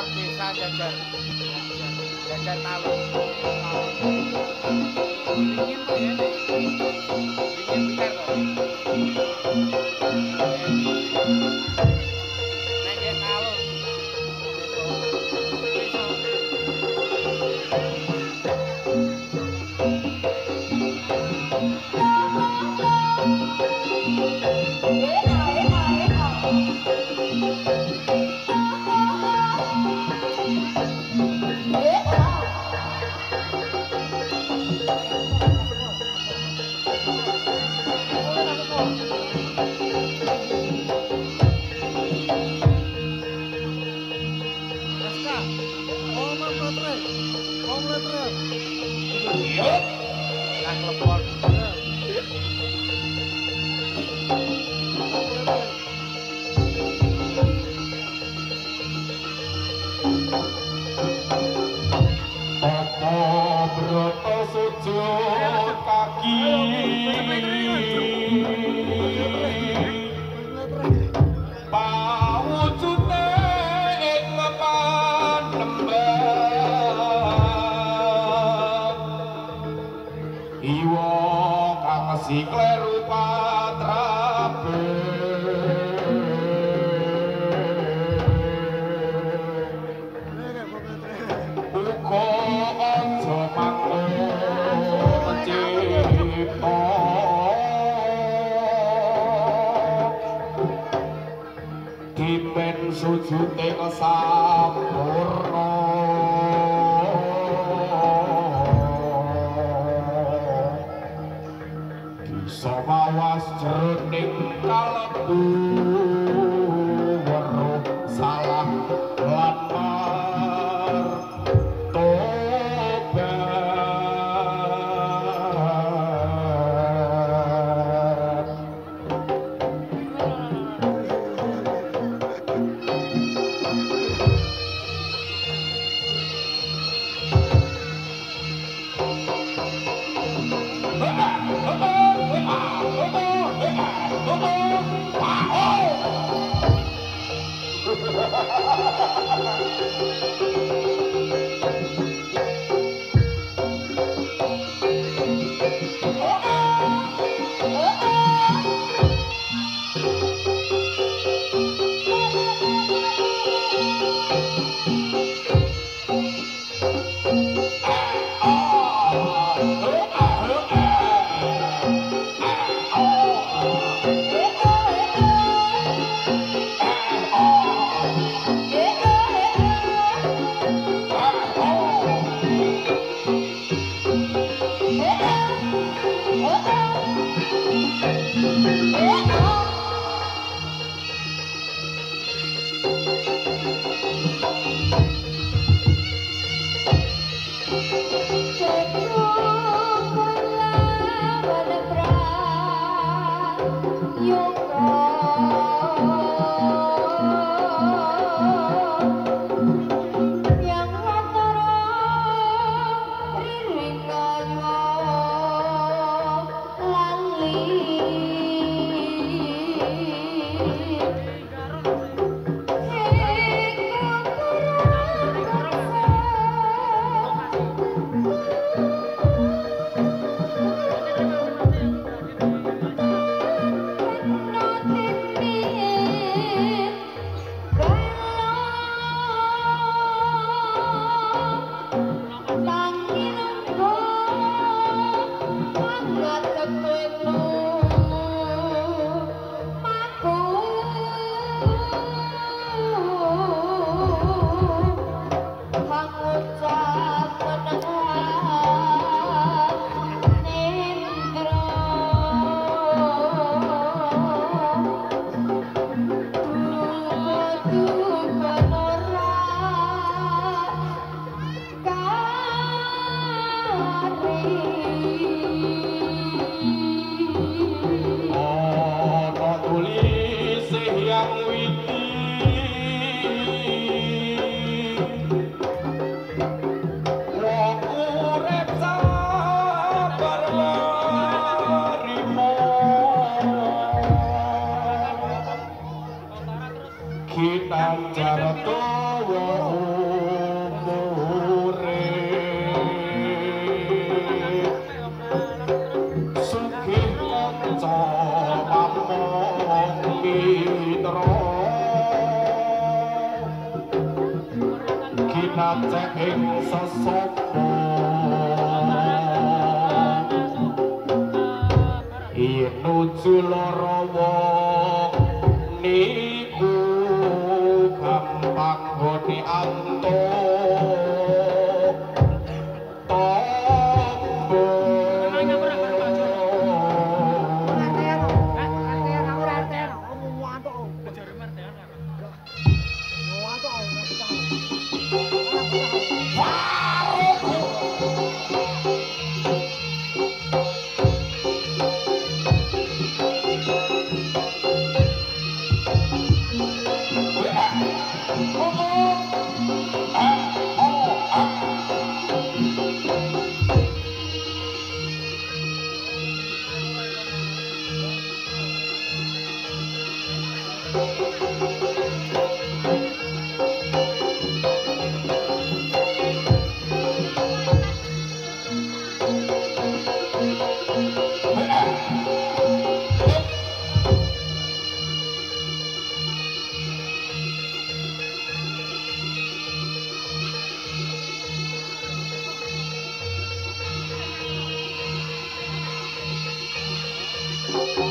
kantor desa jajar jajar talu ingin nih ingin pikir sesapa Inuju larawa niku Sing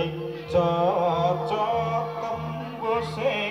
ing cocok tembuse